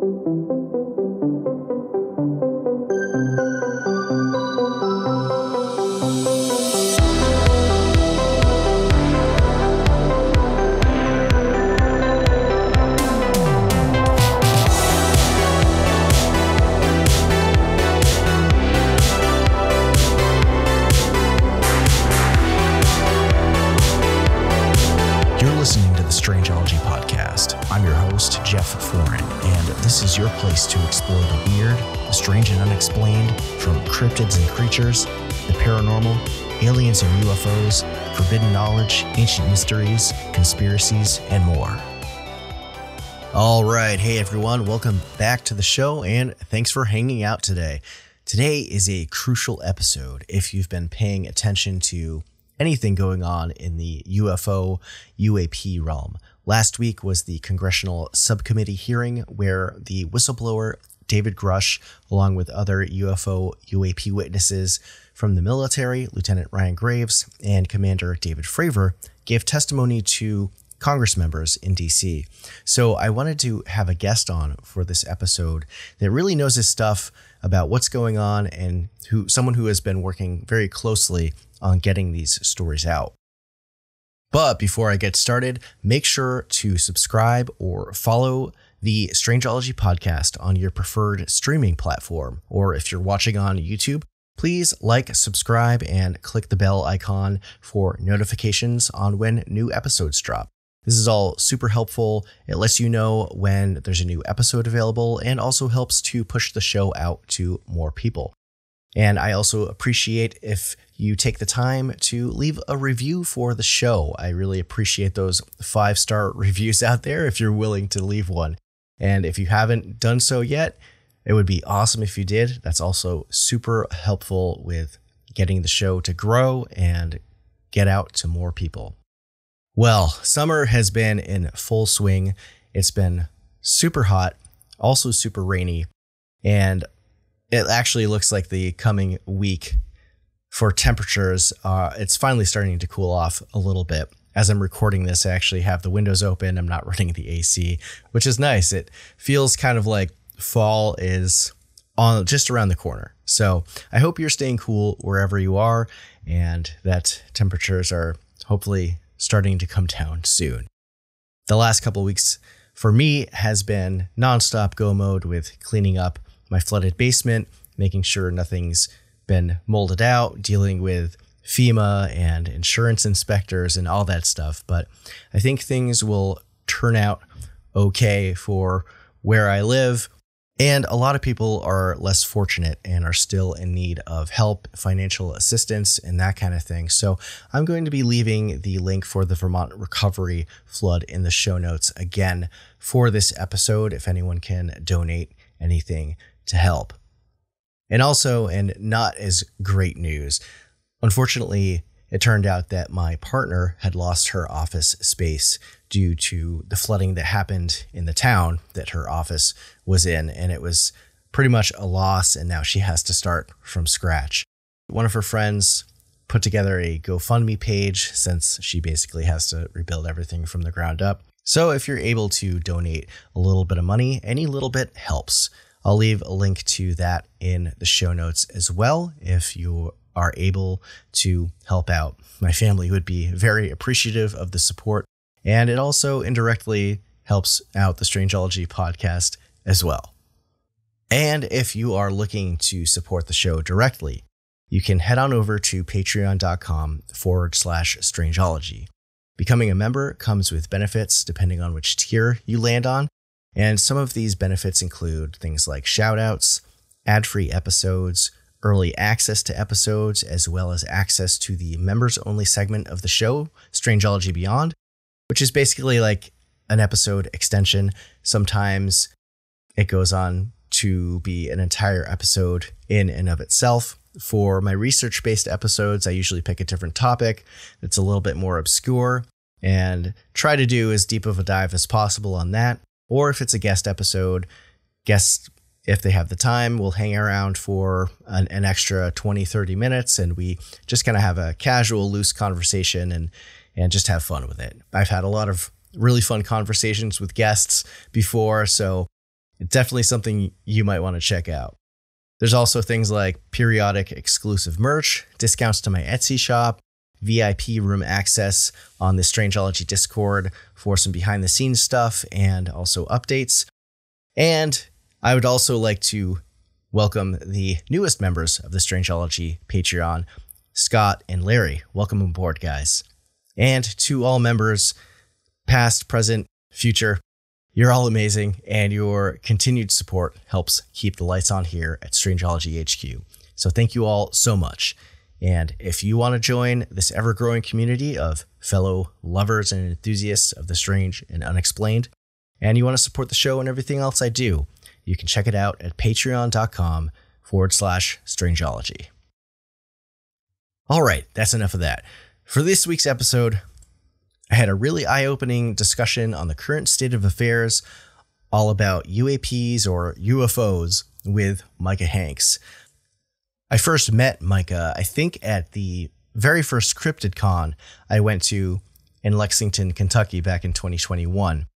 You're the paranormal, aliens and UFOs, forbidden knowledge, ancient mysteries, conspiracies, and more. All right. Hey, everyone. Welcome back to the show, and thanks for hanging out today. Today is a crucial episode if you've been paying attention to anything going on in the UFO UAP realm. Last week was the congressional subcommittee hearing where the whistleblower David Grusch, along with other UFO UAP witnesses from the military, Lieutenant Ryan Graves and Commander David Fravor, gave testimony to Congress members in DC. So I wanted to have a guest on for this episode that really knows his stuff about what's going on and who someone who has been working very closely on getting these stories out. But before I get started, make sure to subscribe or follow the Strangeology podcast on your preferred streaming platform. Or if you're watching on YouTube, please like, subscribe, and click the bell icon for notifications on when new episodes drop. This is all super helpful. It lets you know when there's a new episode available and also helps to push the show out to more people. And I also appreciate if you take the time to leave a review for the show. I really appreciate those five star reviews out there if you're willing to leave one. And if you haven't done so yet, it would be awesome if you did. That's also super helpful with getting the show to grow and get out to more people. Well, summer has been in full swing. It's been super hot, also super rainy, and it actually looks like the coming week for temperatures, uh, it's finally starting to cool off a little bit. As I'm recording this, I actually have the windows open. I'm not running the AC, which is nice. It feels kind of like fall is on just around the corner. So I hope you're staying cool wherever you are and that temperatures are hopefully starting to come down soon. The last couple weeks for me has been nonstop go mode with cleaning up my flooded basement, making sure nothing's been molded out, dealing with FEMA and insurance inspectors and all that stuff. But I think things will turn out okay for where I live. And a lot of people are less fortunate and are still in need of help, financial assistance, and that kind of thing. So I'm going to be leaving the link for the Vermont Recovery Flood in the show notes again for this episode if anyone can donate anything to help. And also, and not as great news, unfortunately, it turned out that my partner had lost her office space due to the flooding that happened in the town that her office was in. And it was pretty much a loss. And now she has to start from scratch. One of her friends put together a GoFundMe page since she basically has to rebuild everything from the ground up. So if you're able to donate a little bit of money, any little bit helps. I'll leave a link to that in the show notes as well if you are able to help out. My family would be very appreciative of the support, and it also indirectly helps out the Strangeology podcast as well. And if you are looking to support the show directly, you can head on over to patreon.com forward slash strangeology. Becoming a member comes with benefits depending on which tier you land on, and some of these benefits include things like shoutouts, ad free episodes, early access to episodes, as well as access to the members only segment of the show, Strangeology Beyond, which is basically like an episode extension. Sometimes it goes on to be an entire episode in and of itself. For my research based episodes, I usually pick a different topic that's a little bit more obscure and try to do as deep of a dive as possible on that. Or if it's a guest episode, guests, if they have the time, we'll hang around for an, an extra 20, 30 minutes and we just kind of have a casual, loose conversation and, and just have fun with it. I've had a lot of really fun conversations with guests before. So definitely something you might want to check out. There's also things like periodic exclusive merch, discounts to my Etsy shop, VIP room access on the Strangeology Discord for some behind the scenes stuff and also updates. And I would also like to welcome the newest members of the Strangeology Patreon, Scott and Larry. Welcome aboard, guys. And to all members, past, present, future, you're all amazing, and your continued support helps keep the lights on here at Strangeology HQ. So thank you all so much. And if you want to join this ever growing community of fellow lovers and enthusiasts of the strange and unexplained, and you want to support the show and everything else I do, you can check it out at patreon.com forward slash strangeology. All right, that's enough of that. For this week's episode, I had a really eye opening discussion on the current state of affairs, all about UAPs or UFOs with Micah Hanks. I first met Micah, I think, at the very first Cryptid Con I went to in Lexington, Kentucky back in 2021.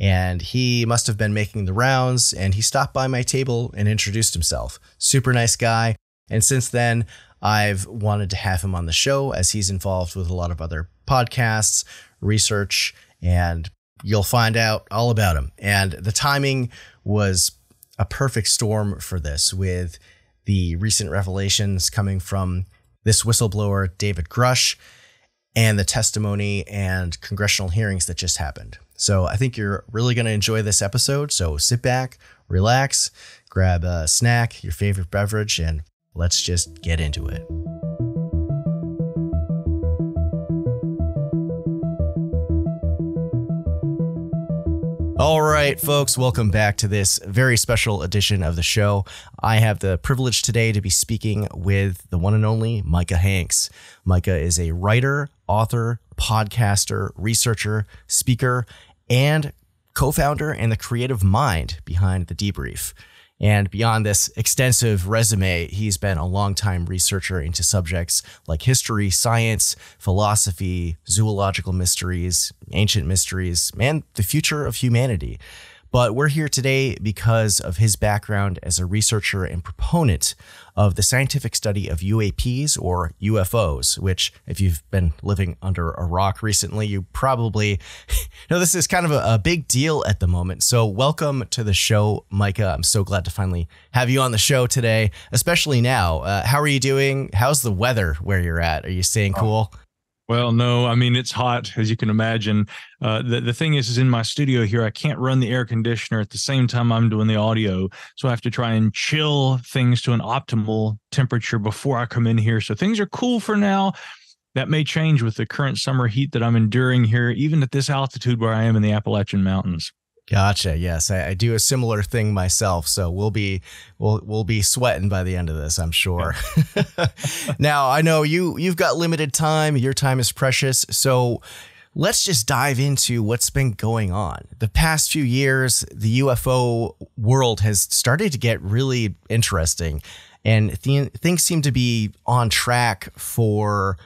And he must have been making the rounds and he stopped by my table and introduced himself. Super nice guy. And since then, I've wanted to have him on the show as he's involved with a lot of other podcasts, research, and you'll find out all about him. And the timing was a perfect storm for this with the recent revelations coming from this whistleblower, David Grusch, and the testimony and congressional hearings that just happened. So I think you're really going to enjoy this episode. So sit back, relax, grab a snack, your favorite beverage, and let's just get into it. All right, folks, welcome back to this very special edition of the show. I have the privilege today to be speaking with the one and only Micah Hanks. Micah is a writer, author, podcaster, researcher, speaker, and co founder and the creative mind behind The Debrief. And beyond this extensive resume, he's been a longtime researcher into subjects like history, science, philosophy, zoological mysteries, ancient mysteries, and the future of humanity. But we're here today because of his background as a researcher and proponent of the scientific study of UAPs or UFOs, which, if you've been living under a rock recently, you probably know this is kind of a, a big deal at the moment. So, welcome to the show, Micah. I'm so glad to finally have you on the show today, especially now. Uh, how are you doing? How's the weather where you're at? Are you staying oh, cool? Well, no, I mean it's hot as you can imagine. Uh, the the thing is, is in my studio here, I can't run the air conditioner at the same time I'm doing the audio, so I have to try and chill things to an optimal temperature before I come in here. So things are cool for now. That may change with the current summer heat that I'm enduring here, even at this altitude where I am in the Appalachian Mountains. Gotcha. Yes, I, I, do a similar thing myself, so we'll be we'll we'll be sweating by the end of this, I'm sure. Now, I know you you've got limited time. Your time is precious, so let's just dive into what's been going on. The past few years, the UFO world has started to get really interesting, and th- things seem to be on track for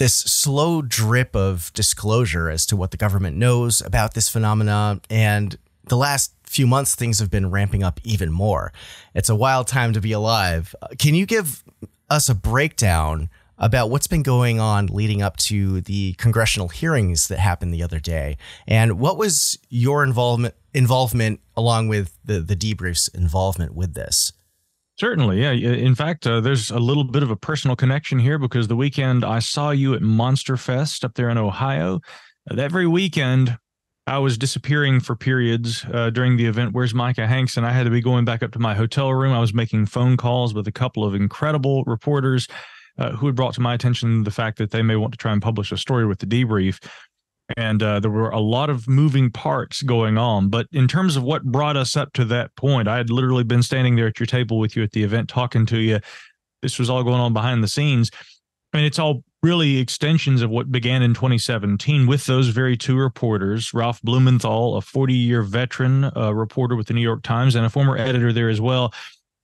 this slow drip of disclosure as to what the government knows about this phenomena. And the last few months, things have been ramping up even more. It's a wild time to be alive. Can you give us a breakdown about what's been going on leading up to the congressional hearings that happened the other day? And what was your involvement involvement along with the, the debrief's involvement with this? Certainly, yeah. In fact, uh, there's a little bit of a personal connection here because the weekend I saw you at Monster Fest up there in Ohio. Uh, that very weekend, I was disappearing for periods uh, during the event. Where's Micah Hanks? And I had to be going back up to my hotel room. I was making phone calls with a couple of incredible reporters uh, who had brought to my attention the fact that they may want to try and publish a story with the debrief and uh, there were a lot of moving parts going on. But in terms of what brought us up to that point, I had literally been standing there at your table with you at the event, talking to you. This was all going on behind the scenes, and it's all really extensions of what began in 2017 with those very two reporters, Ralph Blumenthal, a 40-year veteran uh, reporter with the New York Times and a former editor there as well.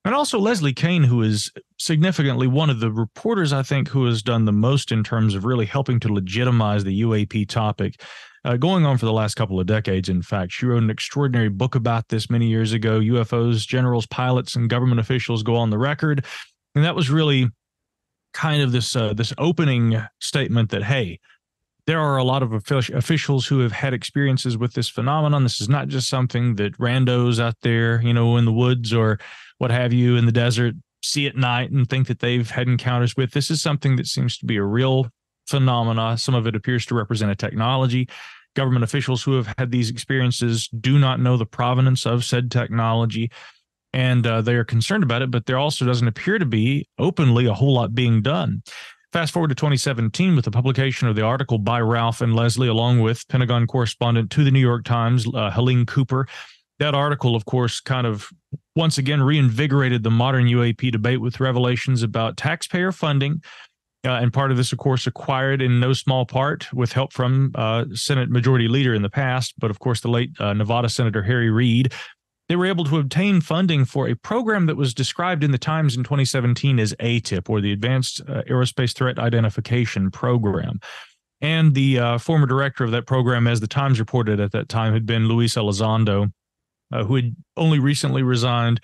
And also Leslie Kean, who is significantly one of the reporters, I think, who has done the most in terms of really helping to legitimize the UAP topic. Uh, going on for the last couple of decades, in fact. She wrote an extraordinary book about this many years ago UFOs, generals, pilots, and government officials go on the record. And that was really kind of this uh, this opening statement that, hey, there are a lot of officials who have had experiences with this phenomenon. This is not just something that randos out there, you know, in the woods or what have you in the desert see at night and think that they've had encounters with. This is something that seems to be a real phenomena. Some of it appears to represent a technology. Government officials who have had these experiences do not know the provenance of said technology and uh, they are concerned about it, but there also doesn't appear to be openly a whole lot being done. Fast forward to 2017 with the publication of the article by Ralph and Leslie, along with Pentagon correspondent to the New York Times, uh, Helene Cooper. That article, of course, kind of once again reinvigorated the modern UAP debate with revelations about taxpayer funding. Uh, and part of this, of course, acquired in no small part with help from uh, Senate Majority Leader in the past, but of course, the late uh, Nevada Senator Harry Reid. They were able to obtain funding for a program that was described in the Times in 2017 as ATIP, or the Advanced uh, Aerospace Threat Identification Program. And the uh, former director of that program, as the Times reported at that time, had been Luis Elizondo, uh, who had only recently resigned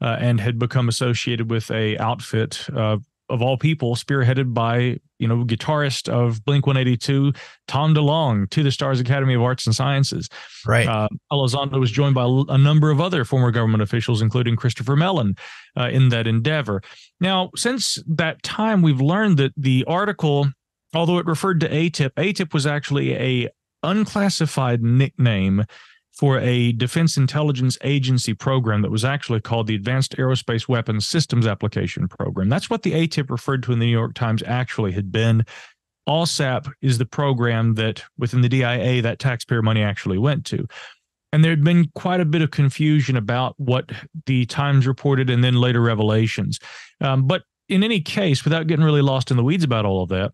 uh, and had become associated with a outfit uh, of all people, spearheaded by you know guitarist of Blink One Eighty Two, Tom DeLonge, to the Stars Academy of Arts and Sciences. Right. Uh, Elizondo was joined by a number of other former government officials, including Christopher Mellon, uh, in that endeavor. Now, since that time, we've learned that the article, although it referred to ATIP, ATIP was actually a unclassified nickname for a Defense Intelligence Agency program that was actually called the Advanced Aerospace Weapons Systems Application Program. That's what the ATIP referred to in the New York Times actually had been. AAWSAP is the program that within the DIA that taxpayer money actually went to. And there had been quite a bit of confusion about what the Times reported and then later revelations. Um, but in any case, without getting really lost in the weeds about all of that,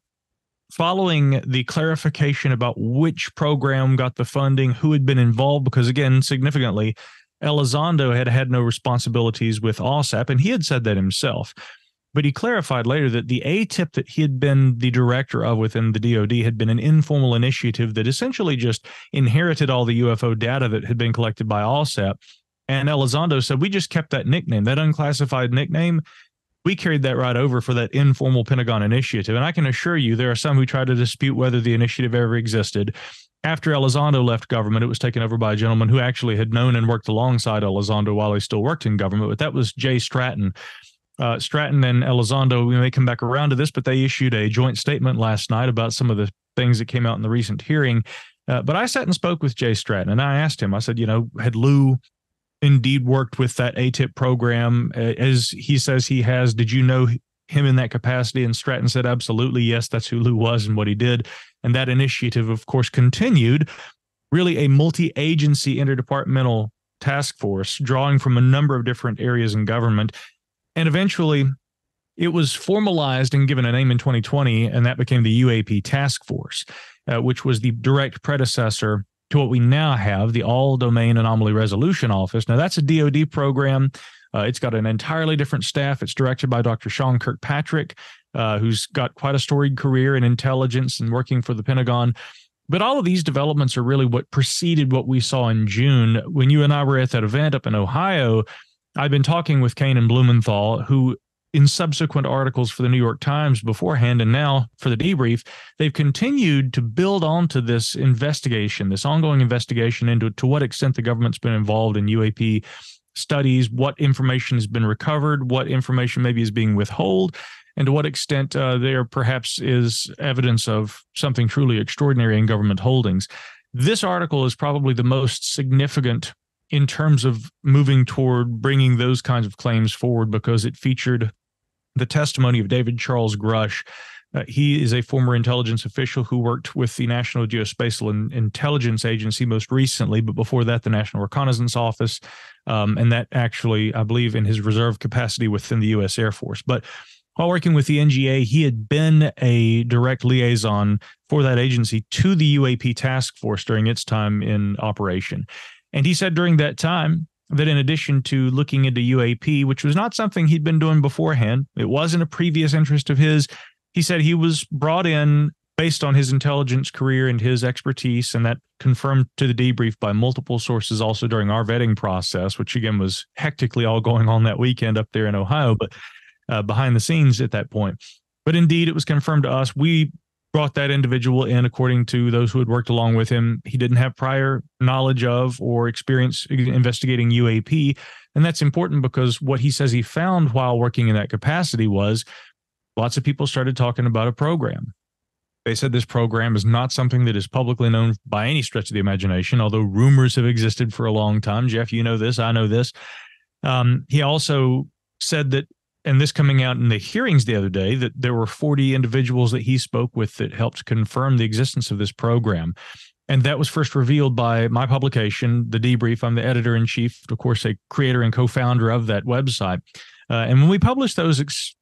following the clarification about which program got the funding, who had been involved, because again, significantly, Elizondo had had no responsibilities with AAWSAP, and he had said that himself. But he clarified later that the A tip that he had been the director of within the DoD had been an informal initiative that essentially just inherited all the UFO data that had been collected by AAWSAP. And Elizondo said, We just kept that nickname, that unclassified nickname we carried that right over for that informal Pentagon initiative. And I can assure you, there are some who try to dispute whether the initiative ever existed. After Elizondo left government, it was taken over by a gentleman who actually had known and worked alongside Elizondo while he still worked in government, but that was Jay Stratton. Uh, Stratton and Elizondo, we may come back around to this, but they issued a joint statement last night about some of the things that came out in the recent hearing. Uh, but I sat and spoke with Jay Stratton and I asked him, I said, you know, had Lou indeed worked with that ATIP program, as he says he has. Did you know him in that capacity? And Stratton said, absolutely, yes, that's who Lou was and what he did. And that initiative, of course, continued really a multi agency interdepartmental task force drawing from a number of different areas in government. And eventually, it was formalized and given a name in 2020, and that became the UAP Task Force, uh, which was the direct predecessor to what we now have, the All Domain Anomaly Resolution Office. Now, that's a DoD program. Uh, it's got an entirely different staff. It's directed by Dr. Sean Kirkpatrick, uh, who's got quite a storied career in intelligence and working for the Pentagon. But all of these developments are really what preceded what we saw in June. When you and I were at that event up in Ohio, I've been talking with Kean and Blumenthal, who in subsequent articles for the New York Times beforehand and now for the debrief, they've continued to build onto this investigation, this ongoing investigation into to what extent the government's been involved in UAP studies, what information has been recovered, what information maybe is being withheld, and to what extent uh, there perhaps is evidence of something truly extraordinary in government holdings. This article is probably the most significant in terms of moving toward bringing those kinds of claims forward because it featured the testimony of David Charles Grusch. Uh, he is a former intelligence official who worked with the National Geospatial Intelligence Agency most recently, but before that, the National Reconnaissance Office. Um, and that actually, I believe, in his reserve capacity within the U.S. Air Force. But while working with the NGA, he had been a direct liaison for that agency to the UAP task force during its time in operation. And he said during that time, that in addition to looking into UAP, which was not something he'd been doing beforehand, it wasn't a previous interest of his. He said he was brought in based on his intelligence career and his expertise, and that confirmed to the debrief by multiple sources also during our vetting process, which again was hectically all going on that weekend up there in Ohio, but uh, behind the scenes at that point. But indeed, it was confirmed to us. We brought that individual in according to those who had worked along with him. He didn't have prior knowledge of or experience investigating UAP. And that's important because what he says he found while working in that capacity was lots of people started talking about a program. They said this program is not something that is publicly known by any stretch of the imagination, although rumors have existed for a long time. Jeff, you know this, I know this. Um, he also said that and this coming out in the hearings the other day that there were 40 individuals that he spoke with that helped confirm the existence of this program. And that was first revealed by my publication, The Debrief. I'm the editor in chief, of course, a creator and co founder of that website. Uh, and when we published those, ex-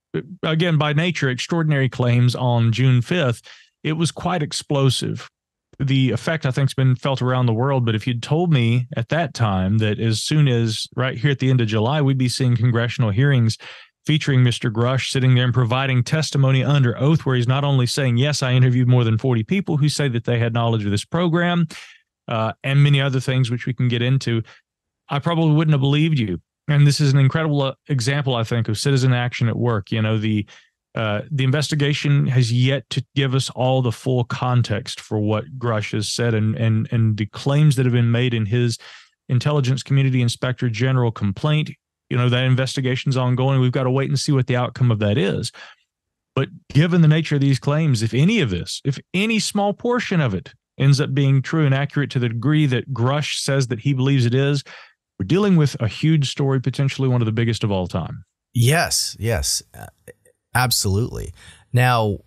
again, by nature, extraordinary claims on June 5th, it was quite explosive. The effect, I think, has been felt around the world. But if you'd told me at that time that as soon as right here at the end of July, we'd be seeing congressional hearings featuring Mr. Grusch sitting there and providing testimony under oath, where he's not only saying, Yes, I interviewed more than 40 people who say that they had knowledge of this program uh, and many other things, which we can get into. I probably wouldn't have believed you. And this is an incredible uh, example, I think, of citizen action at work. You know, the uh, the investigation has yet to give us all the full context for what Grusch has said and and and the claims that have been made in his intelligence community inspector general complaint you know that investigation's ongoing we've got to wait and see what the outcome of that is. But given the nature of these claims if any of this if any small portion of it ends up being true and accurate to the degree that grusch says that he believes it is we're dealing with a huge story potentially one of the biggest of all time. Yes yes absolutely. Now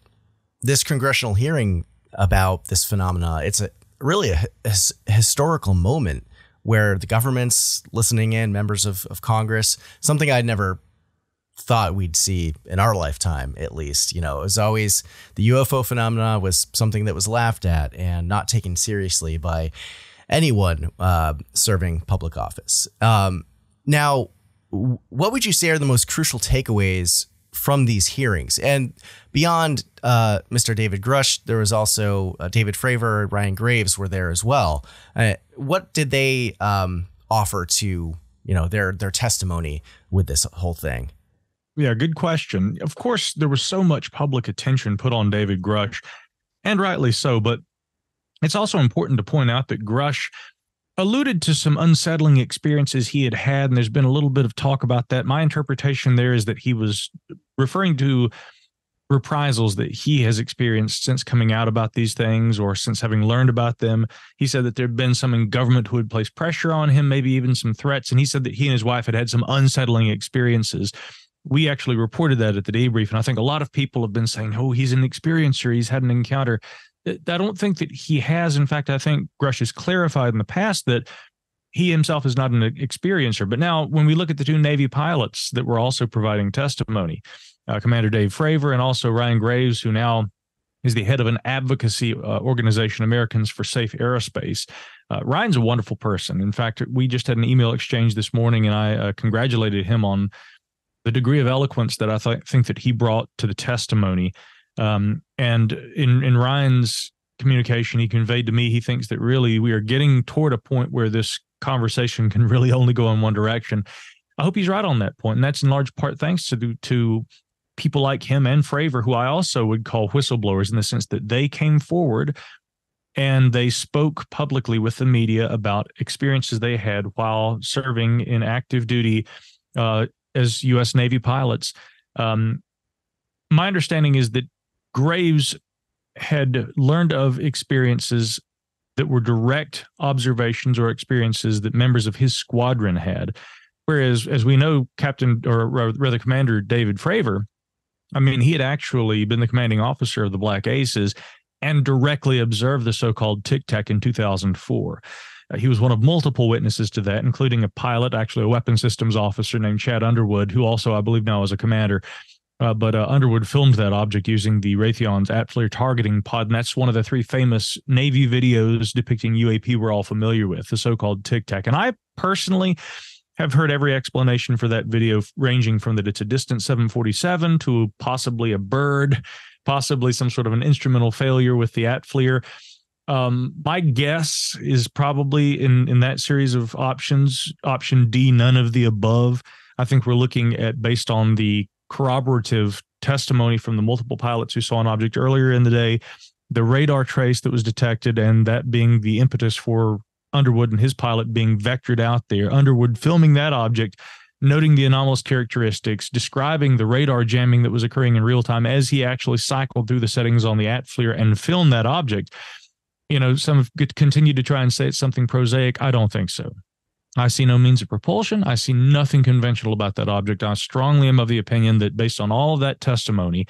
this congressional hearing about this phenomena it's a really a, a historical moment where the government's listening in, members of, of Congress, something I'd never thought we'd see in our lifetime, at least. You know, it was always the UFO phenomena was something that was laughed at and not taken seriously by anyone uh, serving public office. Um, now, what would you say are the most crucial takeaways from these hearings. And beyond uh, Mr. David Grusch, there was also uh, David Fravor, Ryan Graves were there as well. Uh, what did they um, offer to you know their their testimony with this whole thing? Yeah, good question. Of course, there was so much public attention put on David Grusch, and rightly so. But it's also important to point out that Grusch alluded to some unsettling experiences he had had, and there's been a little bit of talk about that. My interpretation there is that he was referring to reprisals that he has experienced since coming out about these things or since having learned about them. He said that there had been some in government who had placed pressure on him, maybe even some threats. And he said that he and his wife had had some unsettling experiences. We actually reported that at the debrief. And I think a lot of people have been saying, oh, he's an experiencer. He's had an encounter. I don't think that he has. In fact, I think Grusch has clarified in the past that he himself is not an experiencer. But now, when we look at the two Navy pilots that were also providing testimony, uh, Commander Dave Fravor and also Ryan Graves, who now is the head of an advocacy uh, organization, Americans for Safe Aerospace. Uh, Ryan's a wonderful person. In fact, we just had an email exchange this morning, and I uh, congratulated him on the degree of eloquence that I th- think that he brought to the testimony. Um, and in in Ryan's communication, he conveyed to me he thinks that really we are getting toward a point where this conversation can really only go in one direction. I hope he's right on that point, and that's in large part thanks to to people like him and Fravor, who I also would call whistleblowers in the sense that they came forward and they spoke publicly with the media about experiences they had while serving in active duty uh, as U.S. Navy pilots. Um, my understanding is that Graves had learned of experiences that were direct observations or experiences that members of his squadron had. Whereas, as we know, Captain or rather Commander David Fravor, I mean, he had actually been the commanding officer of the Black Aces and directly observed the so called Tic Tac in 2004. Uh, he was one of multiple witnesses to that, including a pilot, actually a weapon systems officer named Chad Underwood, who also, I believe, now is a commander. Uh, but uh, Underwood filmed that object using the Raytheon's ATFLIR targeting pod, and that's one of the three famous Navy videos depicting UAP we're all familiar with, the so-called Tic Tac. And I personally have heard every explanation for that video, ranging from that it's a distant 747 to possibly a bird, possibly some sort of an instrumental failure with the ATFLIR. Um, my guess is probably in in that series of options, option D, none of the above. I think we're looking at based on the corroborative testimony from the multiple pilots who saw an object earlier in the day, the radar trace that was detected, and that being the impetus for Underwood and his pilot being vectored out there. Underwood filming that object, noting the anomalous characteristics, describing the radar jamming that was occurring in real time as he actually cycled through the settings on the ATFLIR and filmed that object. You know, some have continued to try and say it's something prosaic. I don't think so. I see no means of propulsion. I see nothing conventional about that object. I strongly am of the opinion that based on all of that testimony,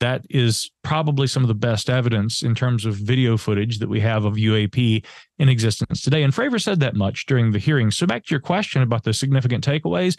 that is probably some of the best evidence in terms of video footage that we have of UAP in existence today. And Fravor said that much during the hearing. So back to your question about the significant takeaways,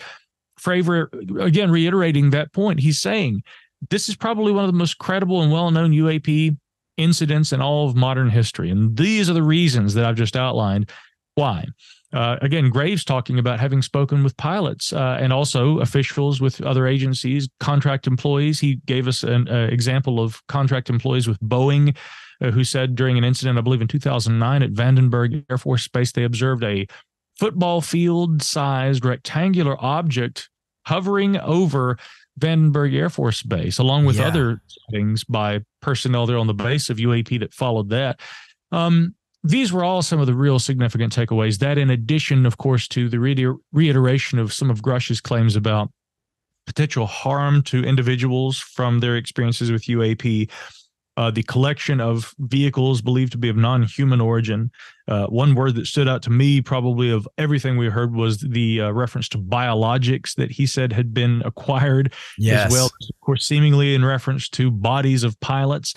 Fravor, again, reiterating that point, he's saying this is probably one of the most credible and well-known UAP incidents in all of modern history. And these are the reasons that I've just outlined why. Uh, again, Graves talking about having spoken with pilots uh, and also officials with other agencies, contract employees. He gave us an uh, example of contract employees with Boeing uh, who said during an incident, I believe in 2009 at Vandenberg Air Force Base, they observed a football field sized rectangular object hovering over Vandenberg Air Force Base, along with yeah. other things by personnel there on the base of UAP that followed that. Um, these were all some of the real significant takeaways. That, in addition, of course, to the reiteration of some of Grusch's claims about potential harm to individuals from their experiences with UAP, uh, the collection of vehicles believed to be of non human origin. Uh, one word that stood out to me, probably of everything we heard, was the uh, reference to biologics that he said had been acquired, yes. as well, of course, seemingly in reference to bodies of pilots.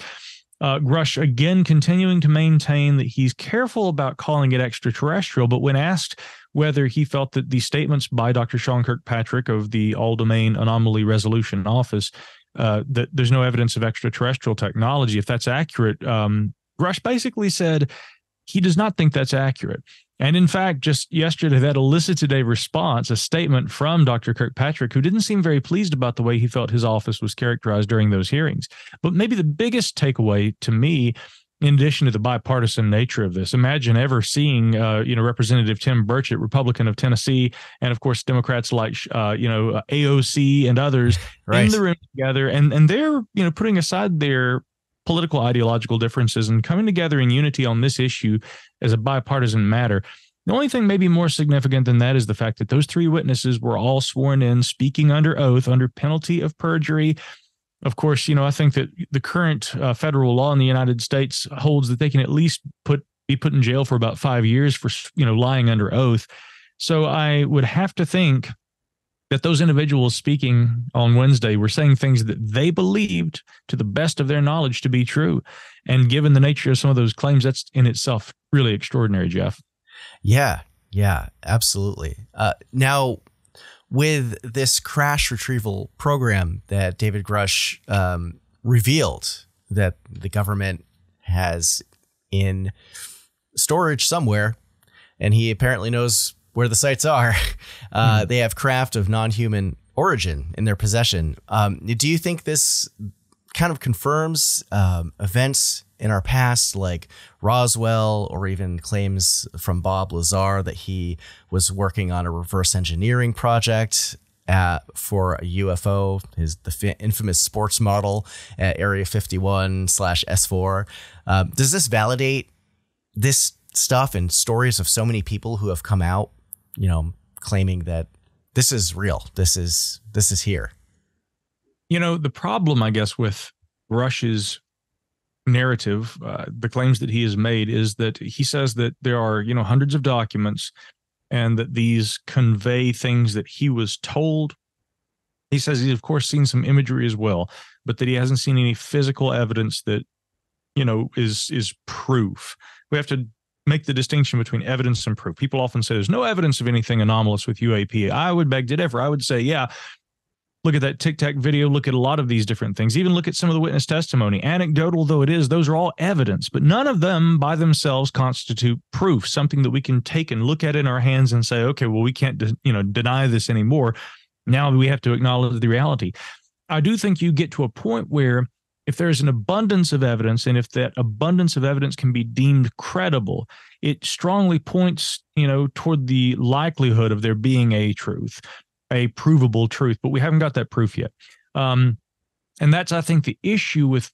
Uh, Grusch again continuing to maintain that he's careful about calling it extraterrestrial, but when asked whether he felt that the statements by Dr. Sean Kirkpatrick of the All Domain Anomaly Resolution Office uh, that there's no evidence of extraterrestrial technology, if that's accurate, um, Grusch basically said he does not think that's accurate. And in fact, just yesterday, that elicited a response, a statement from Dr. Kirkpatrick, who didn't seem very pleased about the way he felt his office was characterized during those hearings. But maybe the biggest takeaway to me, in addition to the bipartisan nature of this, imagine ever seeing, uh, you know, Representative Tim Burchett, Republican of Tennessee, and of course Democrats like, uh, you know, AOC and others right. in the room together, and and they're, you know, putting aside their political ideological differences and coming together in unity on this issue as a bipartisan matter. The only thing maybe more significant than that is the fact that those three witnesses were all sworn in, speaking under oath, under penalty of perjury. Of course, you know, I think that the current uh, federal law in the United States holds that they can at least put be put in jail for about five years for you know lying under oath. So I would have to think that those individuals speaking on Wednesday were saying things that they believed to the best of their knowledge to be true. And given the nature of some of those claims, that's in itself really extraordinary, Jeff. Yeah, yeah, absolutely. Uh, now, with this crash retrieval program that David Grusch um, revealed that the government has in storage somewhere, and he apparently knows where the sites are, uh, mm they have craft of non-human origin in their possession. Um, do you think this kind of confirms um, events in our past, like Roswell, or even claims from Bob Lazar that he was working on a reverse engineering project at, for a UFO, his the infamous sports model at Area 51 slash S4. Um, does this validate this stuff and stories of so many people who have come out you know, claiming that this is real. This is this is here. You know, the problem, I guess, with Grusch's narrative, uh, the claims that he has made, is that he says that there are, you know, hundreds of documents, and that these convey things that he was told. He says he's of course seen some imagery as well, but that he hasn't seen any physical evidence that, you know, is is proof. We have to make the distinction between evidence and proof. People often say there's no evidence of anything anomalous with UAP. I would beg to differ. I would say, yeah, look at that Tic Tac video, look at a lot of these different things, even look at some of the witness testimony. Anecdotal though it is, those are all evidence, but none of them by themselves constitute proof, something that we can take and look at in our hands and say, okay, well, we can't, you know, deny this anymore. Now we have to acknowledge the reality. I do think you get to a point where if there's an abundance of evidence and if that abundance of evidence can be deemed credible it strongly points you know toward the likelihood of there being a truth a provable truth, but we haven't got that proof yet. Um, and that's, I think, the issue with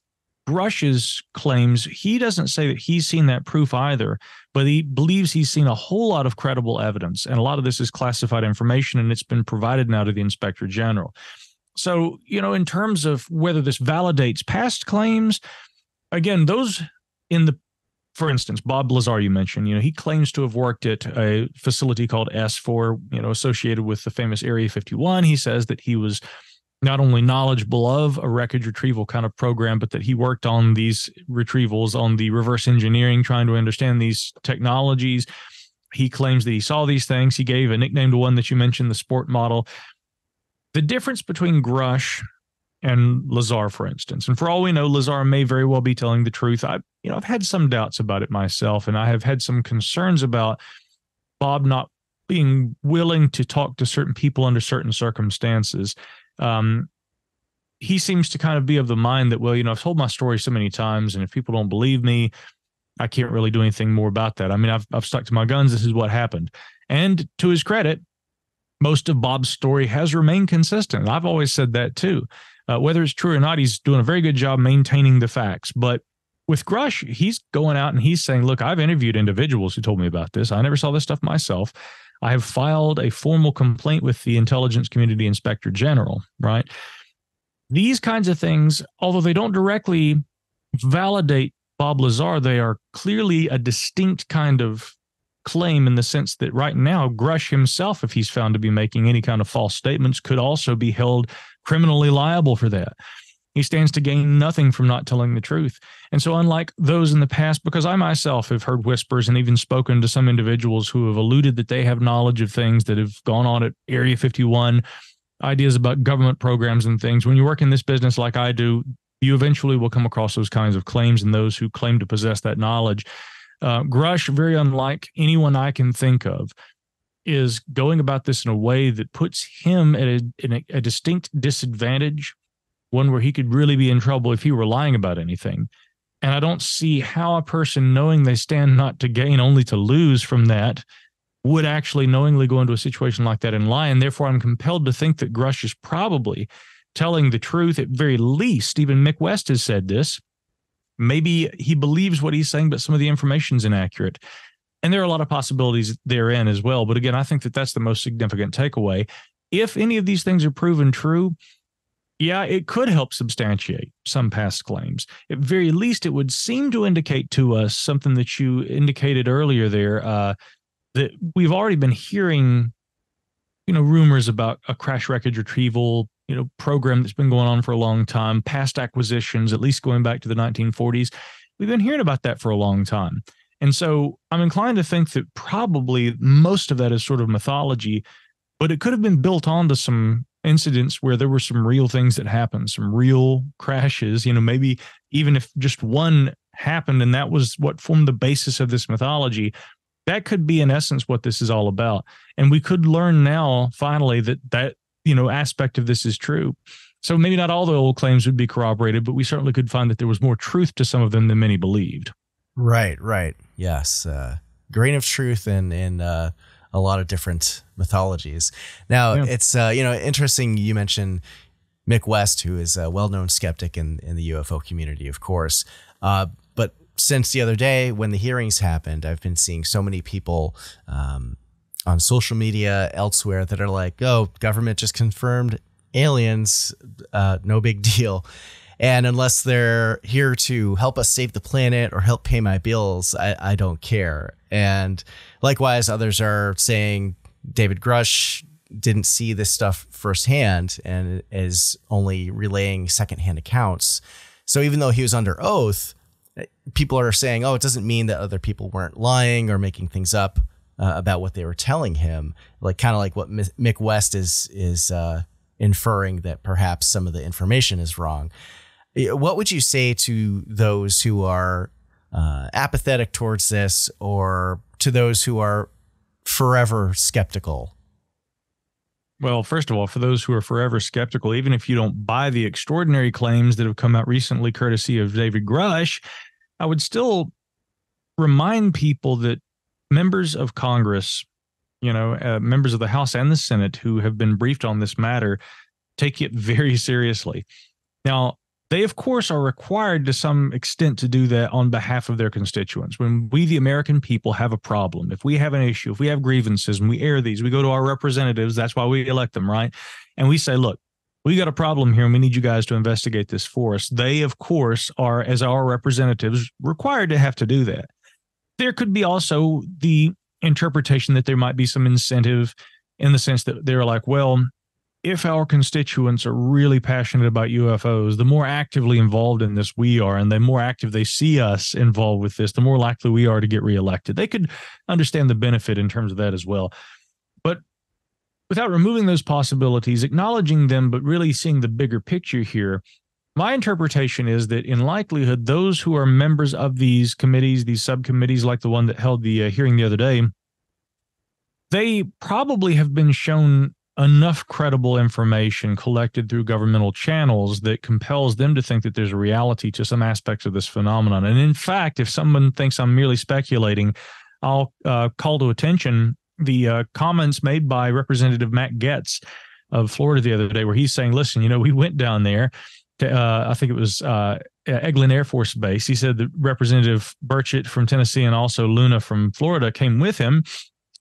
Grusch's claims. He doesn't say that he's seen that proof either, but he believes he's seen a whole lot of credible evidence. And a lot of this is classified information and it's been provided now to the inspector general. So, you know, in terms of whether this validates past claims, again, those in the for instance, Bob Lazar, you mentioned, you know, he claims to have worked at a facility called S4, you know, associated with the famous Area 51. He says that he was not only knowledgeable of a wreckage retrieval kind of program, but that he worked on these retrievals on the reverse engineering, trying to understand these technologies. He claims that he saw these things. He gave a nickname to one that you mentioned, the sport model. The difference between Grusch and Lazar, for instance. And for all we know, Lazar may very well be telling the truth. I, you know, I've had some doubts about it myself, and I have had some concerns about Bob not being willing to talk to certain people under certain circumstances. Um, he seems to kind of be of the mind that, well, you know, I've told my story so many times, and if people don't believe me, I can't really do anything more about that. I mean, I've I've stuck to my guns. This is what happened. And to his credit, most of Bob's story has remained consistent. I've always said that too. Uh, whether it's true or not, he's doing a very good job maintaining the facts. But with Grusch, he's going out and he's saying, Look, I've interviewed individuals who told me about this. I never saw this stuff myself. I have filed a formal complaint with the Intelligence Community Inspector General, right? These kinds of things, although they don't directly validate Bob Lazar, they are clearly a distinct kind of claim in the sense that right now, Grusch himself, if he's found to be making any kind of false statements, could also be held criminally liable for that. He stands to gain nothing from not telling the truth. And so, unlike those in the past, because I myself have heard whispers and even spoken to some individuals who have alluded that they have knowledge of things that have gone on at Area 51, ideas about government programs and things. When you work in this business like I do, you eventually will come across those kinds of claims and those who claim to possess that knowledge. Uh, Grusch, very unlike anyone I can think of, is going about this in a way that puts him at a, a, a distinct disadvantage, one where he could really be in trouble if he were lying about anything. And I don't see how a person knowing they stand not to gain, only to lose from that, would actually knowingly go into a situation like that and lie. And therefore, I'm compelled to think that Grusch is probably telling the truth at very least. Even Mick West has said this. Maybe he believes what he's saying, but some of the information is inaccurate and there are a lot of possibilities therein as well. But again, I think that that's the most significant takeaway. If any of these things are proven true, yeah, it could help substantiate some past claims. At very least, it would seem to indicate to us something that you indicated earlier there uh, that we've already been hearing, you know, rumors about a crash wreckage retrieval, you know, program that's been going on for a long time, past acquisitions, at least going back to the 1940s. We've been hearing about that for a long time. And so I'm inclined to think that probably most of that is sort of mythology, but it could have been built onto some incidents where there were some real things that happened, some real crashes, you know, maybe even if just one happened and that was what formed the basis of this mythology, that could be in essence what this is all about. And we could learn now finally that that, you know, aspect of this is true. So maybe not all the old claims would be corroborated, but we certainly could find that there was more truth to some of them than many believed. Right, right. Yes. Uh, grain of truth in, in uh, a lot of different mythologies. Now, yeah. it's, uh, you know, interesting you mentioned Mick West, who is a well known skeptic in, in the UFO community, of course. Uh, but since the other day when the hearings happened, I've been seeing so many people um, on social media elsewhere that are like, oh, government just confirmed aliens, uh, no big deal. And unless they're here to help us save the planet or help pay my bills, I, I don't care. And likewise, others are saying David Grusch didn't see this stuff firsthand and is only relaying secondhand accounts. So even though he was under oath, people are saying, oh, it doesn't mean that other people weren't lying or making things up uh, about what they were telling him. Like kind of like what Mick West is is uh, inferring that perhaps some of the information is wrong. What would you say to those who are uh, apathetic towards this or to those who are forever skeptical? Well, first of all, for those who are forever skeptical, even if you don't buy the extraordinary claims that have come out recently, courtesy of David Grusch, I would still remind people that members of Congress, you know, uh, members of the House and the Senate who have been briefed on this matter take it very seriously. Now, they, of course, are required to some extent to do that on behalf of their constituents. When we, the American people, have a problem, if we have an issue, if we have grievances and we air these, we go to our representatives. That's why we elect them, right? And we say, look, we got a problem here and we need you guys to investigate this for us. They, of course, are, as our representatives, required to have to do that. There could be also the interpretation that there might be some incentive in the sense that they're like, well, if our constituents are really passionate about UFOs, the more actively involved in this we are, and the more active they see us involved with this, the more likely we are to get reelected. They could understand the benefit in terms of that as well. But without removing those possibilities, acknowledging them, but really seeing the bigger picture here, my interpretation is that in likelihood, those who are members of these committees, these subcommittees, like the one that held the uh, hearing the other day, they probably have been shown enough credible information collected through governmental channels that compels them to think that there's a reality to some aspects of this phenomenon. And in fact, if someone thinks I'm merely speculating, I'll uh, call to attention the uh, comments made by Representative Matt Gaetz of Florida the other day, where he's saying, listen, you know, we went down there uh, I think it was uh, Eglin Air Force Base. He said that Representative Burchett from Tennessee and also Luna from Florida came with him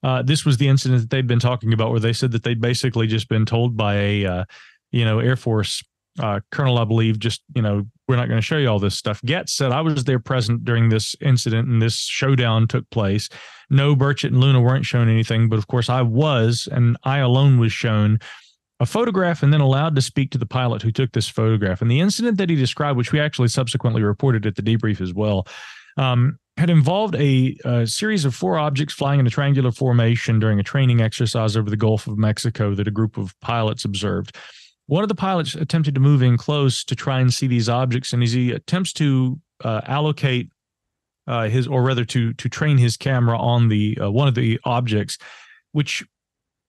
uh, this was the incident that they'd been talking about, where they said that they'd basically just been told by a, uh, you know, Air Force uh, colonel, I believe, just you know, we're not going to show you all this stuff. Gaetz said I was there present during this incident and this showdown took place. No, Burchett and Luna weren't shown anything, but of course I was, and I alone was shown a photograph and then allowed to speak to the pilot who took this photograph. And the incident that he described, which we actually subsequently reported at the debrief as well, um, had involved a, a, series of four objects flying in a triangular formation during a training exercise over the Gulf of Mexico that a group of pilots observed. One of the pilots attempted to move in close to try and see these objects, and as he attempts to uh, allocate uh, his, or rather to to train his camera on the uh, one of the objects, which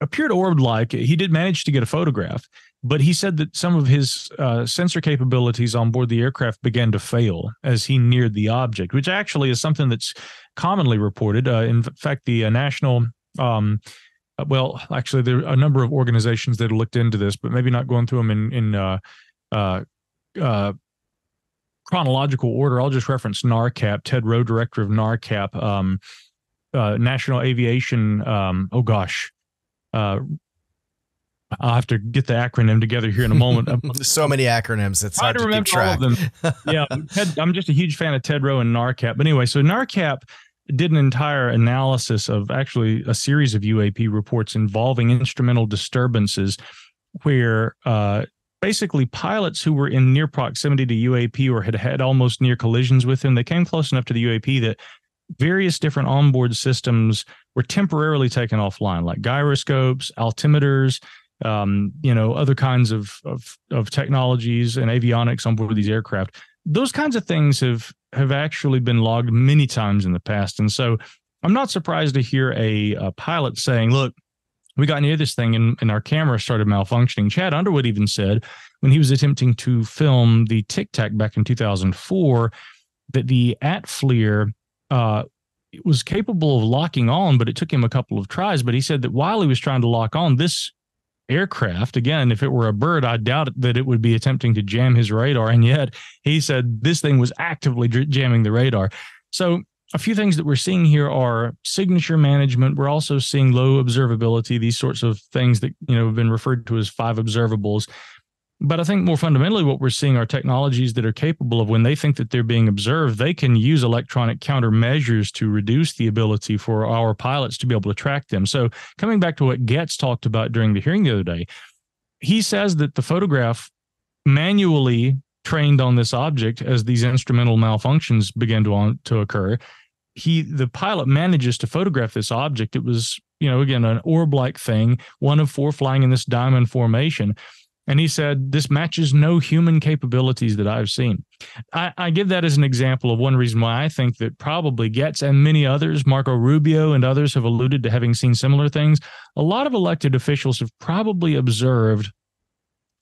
appeared orb-like, he did manage to get a photograph but he said that some of his uh, sensor capabilities on board the aircraft began to fail as he neared the object, which actually is something that's commonly reported. Uh, in fact, the uh, national, um, uh, well, actually, there are a number of organizations that have looked into this, but maybe not going through them in in uh, uh, chronological order. I'll just reference NARCAP, Ted Roe, director of NARCAP, um, National Aviation. Um, oh gosh. Uh, I'll have to get the acronym together here in a moment. There's so many acronyms. It's hard to, remember all of them. yeah, Ted, I'm just a huge fan of Ted Roe and NARCAP. But anyway, so NARCAP did an entire analysis of actually a series of UAP reports involving instrumental disturbances, where uh, basically pilots who were in near proximity to UAP or had had almost near collisions with them, they came close enough to the UAP that various different onboard systems were temporarily taken offline, like gyroscopes, altimeters, um, you know, other kinds of, of of technologies and avionics on board these aircraft. Those kinds of things have have actually been logged many times in the past, and so I'm not surprised to hear a, a pilot saying, "Look, we got near this thing and, and our camera started malfunctioning." Chad Underwood even said when he was attempting to film the Tic Tac back in 2004 that the ATFLIR uh, was capable of locking on, but it took him a couple of tries. But he said that while he was trying to lock on, this aircraft. Again, if it were a bird, I doubt that it would be attempting to jam his radar. And yet he said this thing was actively jamming the radar. So a few things that we're seeing here are signature management. We're also seeing low observability, these sorts of things that you know have been referred to as five observables. But I think more fundamentally, what we're seeing are technologies that are capable of when they think that they're being observed, they can use electronic countermeasures to reduce the ability for our pilots to be able to track them. So, coming back to what Gaetz talked about during the hearing the other day, he says that the photograph manually trained on this object as these instrumental malfunctions began to, on, to occur. He, the pilot manages to photograph this object. It was, you know, again, an orb like thing, one of four flying in this diamond formation And he said, This matches no human capabilities that I've seen. I, I, give that as an example of one reason why I think that probably Gaetz and many others, Marco Rubio and others have alluded to having seen similar things. A lot of elected officials have probably observed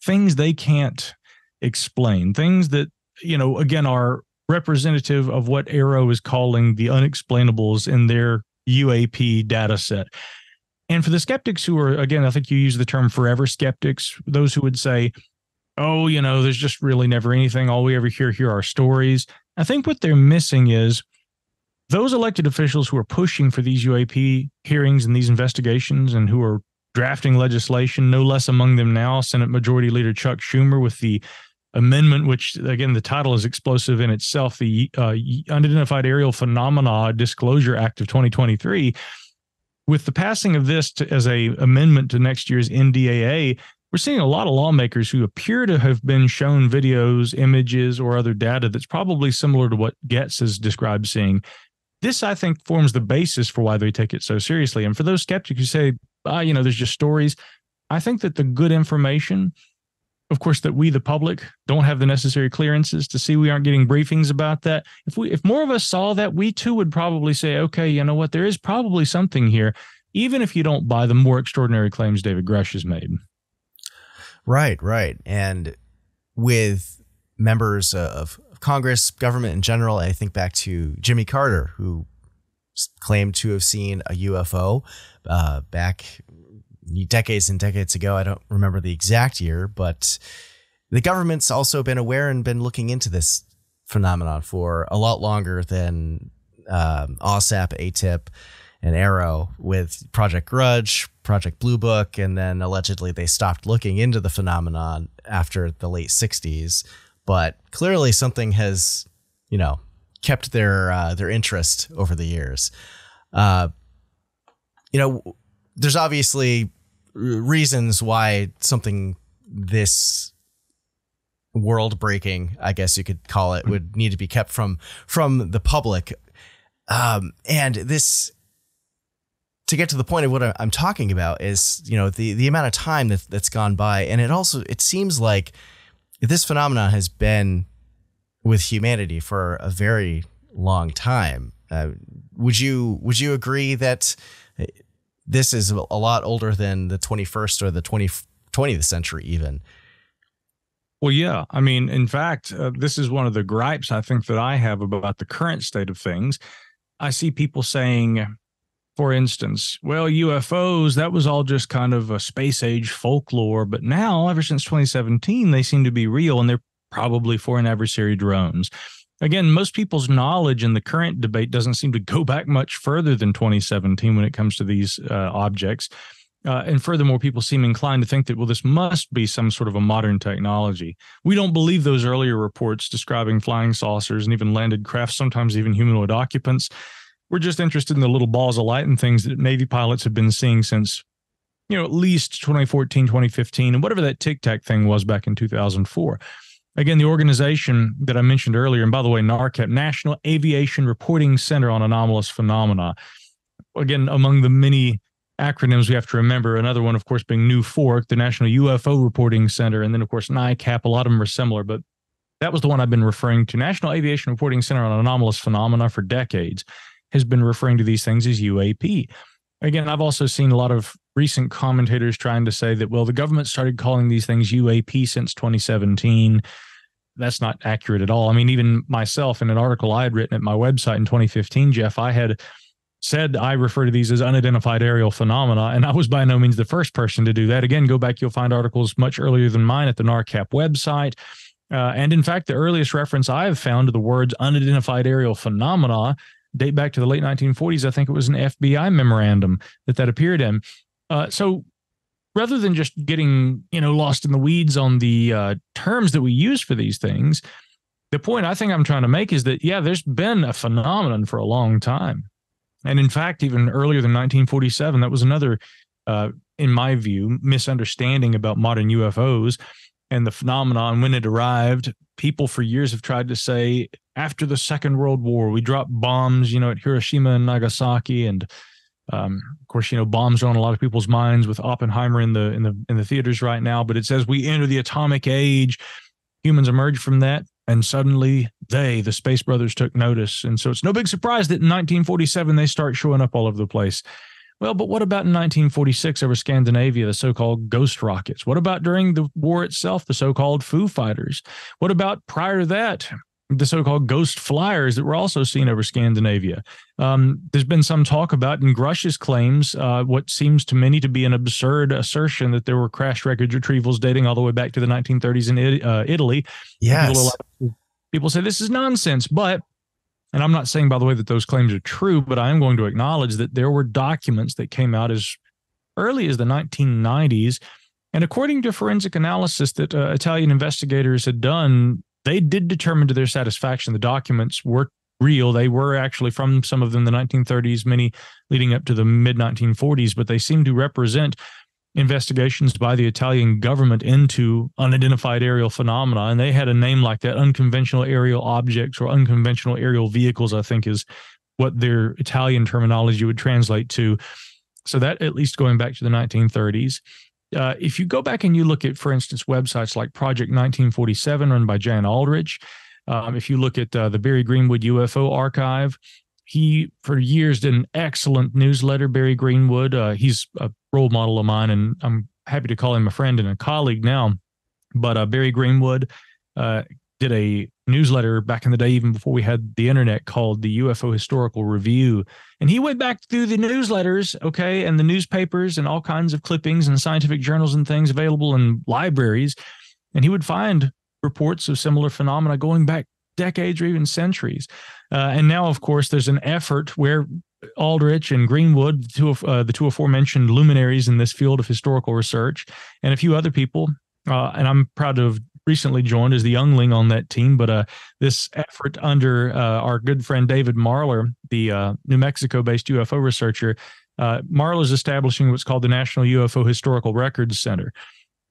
things they can't explain, things that, you know, again, are representative of what AARO is calling the unexplainables in their UAP data set. And for the skeptics who are, again, I think you use the term forever skeptics, those who would say, oh, you know, there's just really never anything. All we ever hear here are stories. I think what they're missing is those elected officials who are pushing for these UAP hearings and these investigations and who are drafting legislation, no less among them now, Senate Majority Leader Chuck Schumer with the amendment, which again, the title is explosive in itself, the uh, Unidentified Aerial Phenomena Disclosure Act of 2023 with the passing of this to, as a amendment to next year's NDAA, we're seeing a lot of lawmakers who appear to have been shown videos, images, or other data that's probably similar to what Gaetz has described seeing. This, I think, forms the basis for why they take it so seriously. And for those skeptics who say, ah, you know, there's just stories, I think that the good information of course that we the public don't have the necessary clearances to see. We aren't getting briefings about that. If we if more of us saw that we too would probably say okay you know what? There is probably something here even if you don't buy the more extraordinary claims david grusch has made. Right right. And with members of congress government in general i think back to jimmy carter who claimed to have seen a ufo uh, back decades and decades ago. I don't remember the exact year, but the government's also been aware and been looking into this phenomenon for a lot longer than um, AAWSAP, AATIP, and AARO with Project Grudge, Project Blue Book, and then allegedly they stopped looking into the phenomenon after the late 60s. But clearly something has, you know, kept their uh, their interest over the years. Uh, you know, there's obviously reasons why something this world breaking, I guess you could call it, would need to be kept from from the public. Um, and this to get to the point of what I'm talking about is, you know, the the amount of time that that's gone by, and it also it seems like this phenomenon has been with humanity for a very long time. Uh, would you would you agree that this is a lot older than the 21st or the 20, 20th century even. Well, yeah. I mean, in fact, uh, this is one of the gripes I think that I have about the current state of things. I see people saying, for instance, well, UFOs, that was all just kind of a space age folklore. But now, ever since 2017, they seem to be real and they're probably foreign adversary drones again, most people's knowledge in the current debate doesn't seem to go back much further than 2017 when it comes to these uh, objects. Uh, and furthermore, people seem inclined to think that, well, this must be some sort of a modern technology. We don't believe those earlier reports describing flying saucers and even landed craft, sometimes even humanoid occupants. We're just interested in the little balls of light and things that Navy pilots have been seeing since, you know, at least 2014, 2015, and whatever that tic tac thing was back in 2004. Again, the organization that I mentioned earlier, and by the way, NARCAP, National Aviation Reporting Center on Anomalous Phenomena. Again, among the many acronyms we have to remember, another one, of course, being NUFORC, the National UFO Reporting Center, and then, of course, NICAP. A lot of them are similar, but that was the one I've been referring to. National Aviation Reporting Center on Anomalous Phenomena for decades has been referring to these things as UAP. Again, I've also seen a lot of recent commentators trying to say that, well, the government started calling these things UAP since 2017 that's not accurate at all. I mean, even myself in an article I had written at my website in 2015, Jeff, I had said I refer to these as unidentified aerial phenomena, and I was by no means the first person to do that. Again, go back, you'll find articles much earlier than mine at the NARCAP website. Uh, and in fact, the earliest reference I have found to the words unidentified aerial phenomena date back to the late 1940s. I think it was an FBI memorandum that that appeared in. Uh, so rather than just getting you know lost in the weeds on the uh, terms that we use for these things the point i think i'm trying to make is that yeah there's been a phenomenon for a long time. And in fact even earlier than 1947 that was another uh, in my view misunderstanding about modern ufos and the phenomenon when it arrived. People for years have tried to say after the second world war we dropped bombs you know at hiroshima and nagasaki and um, course, you know, bombs are on a lot of people's minds with Oppenheimer in the in the in the theaters right now. But it says we enter the atomic age. Humans emerge from that, and suddenly they, the Space Brothers, took notice. And so it's no big surprise that in 1947 they start showing up all over the place. Well, but what about in 1946 over Scandinavia, the so called ghost rockets? What about during the war itself, the so called Foo Fighters? What about prior to that, the so-called ghost flyers that were also seen over Scandinavia. Um, there's been some talk about, in Grusch's claims, uh, what seems to many to be an absurd assertion that there were crash wreckage retrievals dating all the way back to the 1930s in uh, Italy. Yes. People, people say this is nonsense, but and I'm not saying, by the way, that those claims are true, but I am going to acknowledge that there were documents that came out as early as the 1990s. And according to forensic analysis that uh, Italian investigators had done, they did determine to their satisfaction the documents were real. They were actually from some of them the 1930s, many leading up to the mid 1940s, but they seem to represent investigations by the Italian government into unidentified aerial phenomena. And they had a name like that unconventional aerial objects or unconventional aerial vehicles, I think is what their Italian terminology would translate to. So that at least going back to the 1930s. Uh, if you go back and you look at, for instance, websites like Project 1947, run by Jan Aldrich, um, if you look at uh, the Barry Greenwood UFO archive, he for years did an excellent newsletter. Barry Greenwood, uh, he's a role model of mine, and I'm happy to call him a friend and a colleague now. But uh, Barry Greenwood uh, did a newsletter back in the day, even before we had the internet, called the UFO Historical Review. And he went back through the newsletters, okay, and the newspapers and all kinds of clippings and scientific journals and things available in libraries. And he would find reports of similar phenomena going back decades or even centuries. Uh, and now, of course, there's an effort where Aldrich and Greenwood, the two, uh, the two aforementioned luminaries in this field of historical research, and a few other people, uh, and I'm proud to have recently joined as the youngling on that team. But uh, this effort under uh, our good friend David Marler, the uh, New Mexico based UFO researcher, uh, Marler is establishing what's called the National UFO Historical Records Center.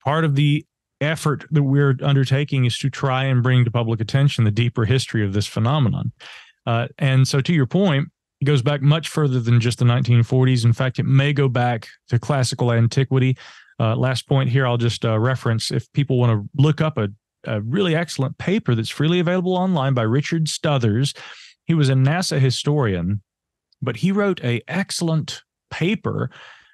Part of the effort that we're undertaking is to try and bring to public attention the deeper history of this phenomenon. Uh, and so, to your point, it goes back much further than just the 1940s. In fact, it may go back to classical antiquity. Uh, last point here, I'll just uh, reference if people want to look up a, a, really excellent paper that's freely available online by Richard Stothers. He was a NASA historian, but he wrote a excellent paper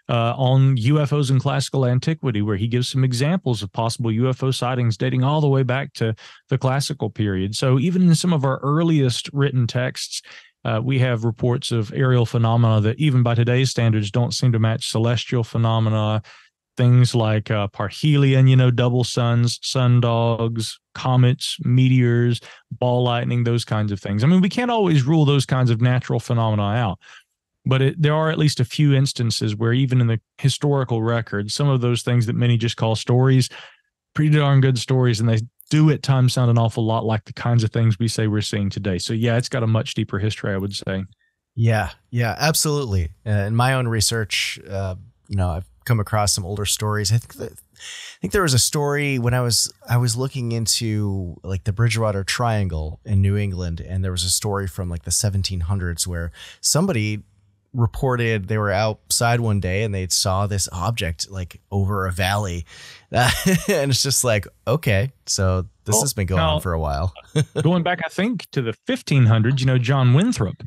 uh, on UFOs in classical antiquity, where he gives some examples of possible UFO sightings dating all the way back to the classical period. So even in some of our earliest written texts, uh, we have reports of aerial phenomena that, even by today's standards, don't seem to match celestial phenomena, things like uh, parhelion, you know, double suns, sun dogs, comets, meteors, ball lightning, those kinds of things. I mean, we can't always rule those kinds of natural phenomena out, but it, there are at least a few instances where, even in the historical record, some of those things that many just call stories, pretty darn good stories, and they do at times sound an awful lot like the kinds of things we say we're seeing today. So, yeah, it's got a much deeper history, I would say. Yeah, yeah, absolutely. Uh, in my own research, uh, you know, I've come across some older stories. I think that, I think there was a story when I was I was looking into like the Bridgewater Triangle in New England, and there was a story from like the 1700s where somebody reported they were outside one day and they saw this object like over a valley, and it's just like okay, so this well, has been going now, on for a while. going back, I think to the 1500s, you know, John Winthrop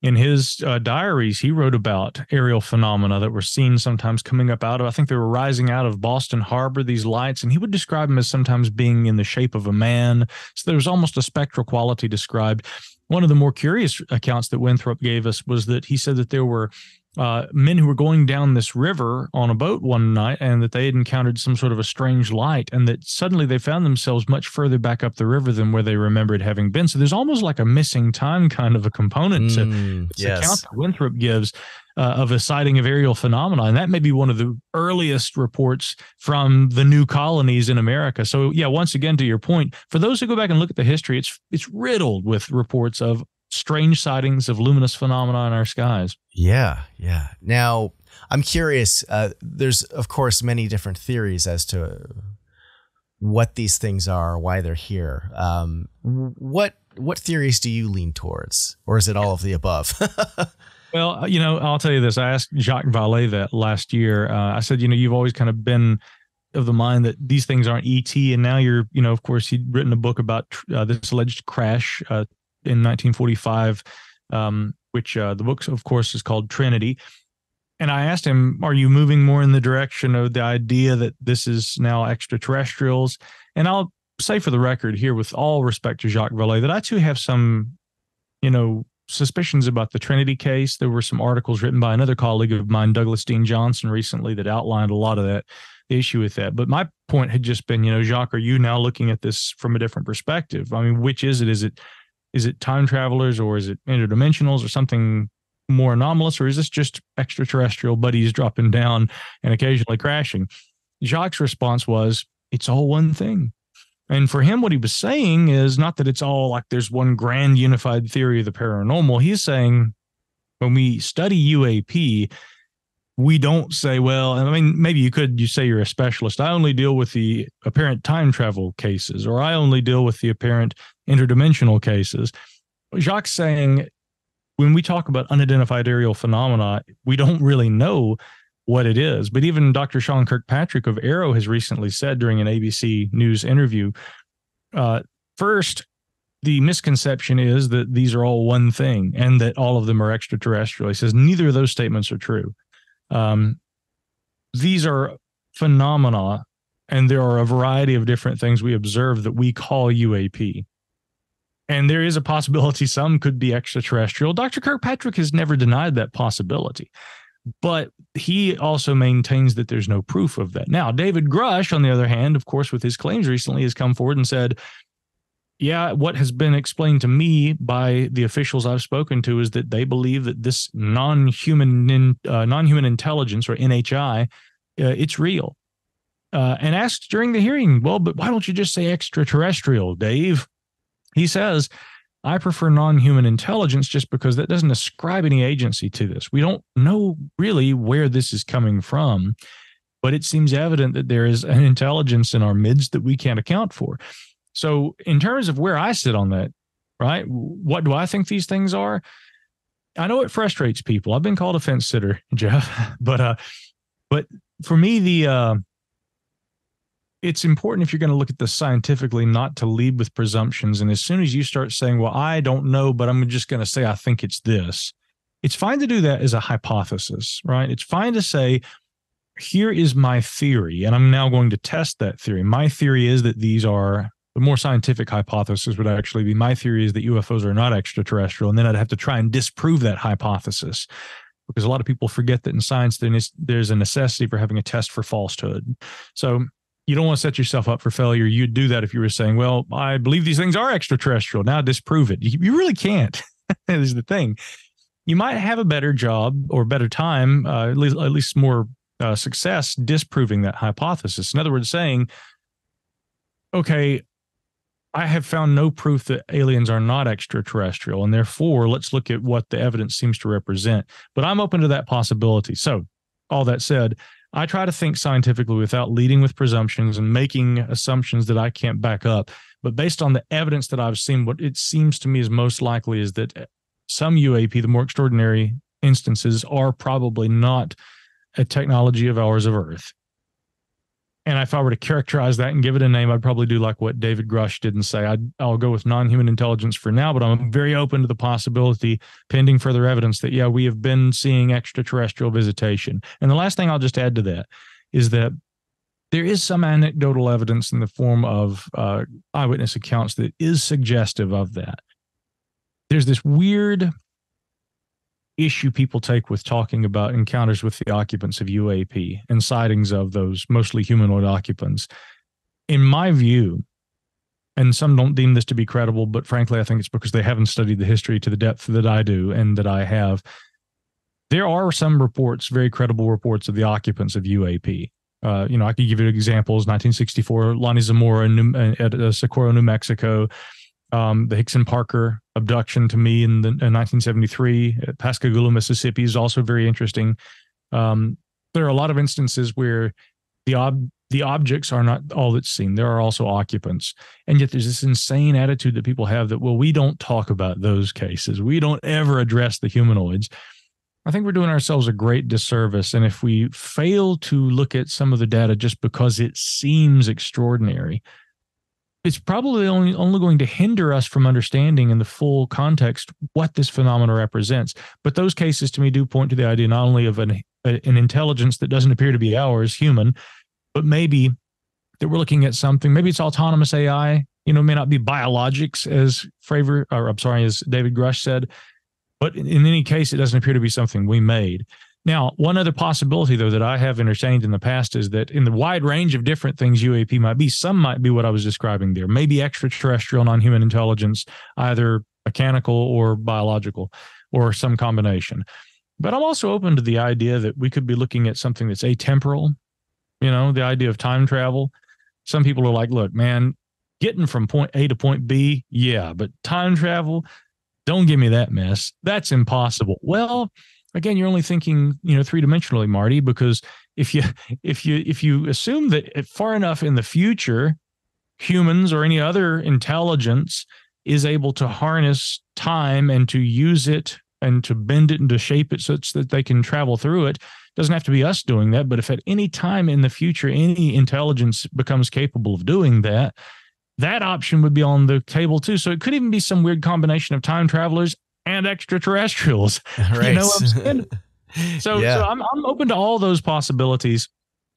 in his uh, diaries, he wrote about aerial phenomena that were seen sometimes coming up out of, I think they were rising out of Boston Harbor, these lights, and he would describe them as sometimes being in the shape of a man. So there was almost a spectral quality described. One of the more curious accounts that Winthrop gave us was that he said that there were uh, men who were going down this river on a boat one night and that they had encountered some sort of a strange light and that suddenly they found themselves much further back up the river than where they remembered having been. So there's almost like a missing time kind of a component to mm, this yes. account that Winthrop gives uh, of a sighting of aerial phenomena. And that may be one of the earliest reports from the new colonies in America. So yeah, once again, to your point, for those who go back and look at the history, it's it's riddled with reports of strange sightings of luminous phenomena in our skies. Yeah, yeah. Now, I'm curious. Uh, there's, of course, many different theories as to what these things are, why they're here. Um, what what theories do you lean towards, or is it all of the above? Well, uh, you know, I'll tell you this. I asked Jacques Vallée that last year. Uh, I said, you know, you've always kind of been of the mind that these things aren't ET, and now you're, you know, of course, he'd written a book about uh, this alleged crash uh, in 1945, um, which uh, the book, of course, is called Trinity. And I asked him, "Are you moving more in the direction of the idea that this is now extraterrestrials?" And I'll say for the record here, with all respect to Jacques Vallée, that I too have some, you know, suspicions about the Trinity case. There were some articles written by another colleague of mine, Douglas Dean Johnson, recently that outlined a lot of that the issue with that. But my point had just been, you know, Jacques, are you now looking at this from a different perspective? I mean, which is it? Is it is it time travelers or is it interdimensionals or something more anomalous, or is this just extraterrestrial buddies dropping down and occasionally crashing? Jacques' response was, it's all one thing. And for him, what he was saying is not that it's all like there's one grand unified theory of the paranormal. He's saying when we study UAP, we don't say, well, I mean, maybe you could, you say you're a specialist. I only deal with the apparent time travel cases, or I only deal with the apparent interdimensional cases. Jacques saying, when we talk about unidentified aerial phenomena, we don't really know what it is. But even Dr. Sean Kirkpatrick of AARO has recently said during an ABC News interview uh, first, the misconception is that these are all one thing and that all of them are extraterrestrial. He says neither of those statements are true. Um, these are phenomena, and there are a variety of different things we observe that we call UAP. And there is a possibility some could be extraterrestrial. Dr. Kirkpatrick has never denied that possibility but he also maintains that there's no proof of that. Now, David Grusch, on the other hand, of course, with his claims recently, has come forward and said, yeah, what has been explained to me by the officials I've spoken to is that they believe that this non-human uh, non-human intelligence or NHI, uh, it's real. Uh, and asked during the hearing, well, but why don't you just say extraterrestrial, Dave? He says, I prefer non human intelligence just because that doesn't ascribe any agency to this. We don't know really where this is coming from, but it seems evident that there is an intelligence in our midst that we can't account for. So, in terms of where I sit on that, right, what do I think these things are? I know it frustrates people. I've been called a fence sitter, Jeff, but uh, but for me, the uh, it's important if you're going to look at this scientifically not to lead with presumptions. And as soon as you start saying well i don't know but i'm just going to say i think it's this it's fine to do that as a hypothesis right? It's fine to say here is my theory and i'm now going to test that theory. My theory is that these are the more scientific hypothesis would actually be my theory is that ufos are not extraterrestrial and then i'd have to try and disprove that hypothesis because a lot of people forget that in science there's a necessity for having a test for falsehood. So you don't want to set yourself up for failure. You'd do that if you were saying, well, I believe these things are extraterrestrial. Now disprove it. You, really can't. is the thing. You might have a better job or better time, uh, at least at least more uh, success disproving that hypothesis. In other words, saying, okay, I have found no proof that aliens are not extraterrestrial, and therefore let's look at what the evidence seems to represent. But I'm open to that possibility. So, all that said, I try to think scientifically without leading with presumptions and making assumptions that I can't back up. But based on the evidence that I've seen, what it seems to me is most likely is that uh, some UAP, the more extraordinary instances, are probably not a technology of ours of Earth. And if I were to characterize that and give it a name, I'd probably do like what David Grusch did and say, i will go with non human intelligence for now, but I'm very open to the possibility, pending further evidence, that, yeah, we have been seeing extraterrestrial visitation. And the last thing I'll just add to that is that there is some anecdotal evidence in the form of uh, eyewitness accounts that is suggestive of that. There's this weird issue people take with talking about encounters with the occupants of UAP and sightings of those mostly humanoid occupants. In my view, and some don't deem this to be credible, but frankly, I think it's because they haven't studied the history to the depth that I do and that I have. There are some reports, very credible reports of the occupants of UAP. Uh, you know, I could give you examples. 1964, Lonnie Zamora in New, at uh, Socorro, New Mexico um, the Hickson Parker abduction to me in, the, in 1973 at Pascagoula, Mississippi is also very interesting. Um, there are a lot of instances where the ob- the objects are not all that's seen. There are also occupants, and yet there's this insane attitude that people have that well, we don't talk about those cases. We don't ever address the humanoids. I think we're doing ourselves a great disservice. And if we fail to look at some of the data just because it seems extraordinary, it's probably only only going to hinder us from understanding in the full context what this phenomenon represents. But those cases to me do point to the idea not only of an an intelligence that doesn't appear to be ours, human, but maybe that we're looking at something. Maybe it's autonomous AI. You know, may not be biologics, as Fravor, or I'm sorry, as David Grusch said. But in any case, it doesn't appear to be something we made. Now, one other possibility, though, that I have entertained in the past is that in the wide range of different things UAP might be, some might be what I was describing there, maybe extraterrestrial non human intelligence, either mechanical or biological, or some combination. But I'm also open to the idea that we could be looking at something that's atemporal, you know, the idea of time travel. Some people are like, look, man, getting from point A to point B, yeah, but time travel, don't give me that mess. That's impossible. Well, again, you're only thinking, you know, three dimensionally, Marty, because if you if you if you assume that far enough in the future, humans or any other intelligence is able to harness time and to use it and to bend it and to shape it such that they can travel through it. Doesn't have to be us doing that but if at any time in the future any intelligence becomes capable of doing that that option would be on the table too. So it could even be some weird combination of time travelers and extraterrestrials right. you know what i'm saying so, yeah. so I'm, I'm open to all those possibilities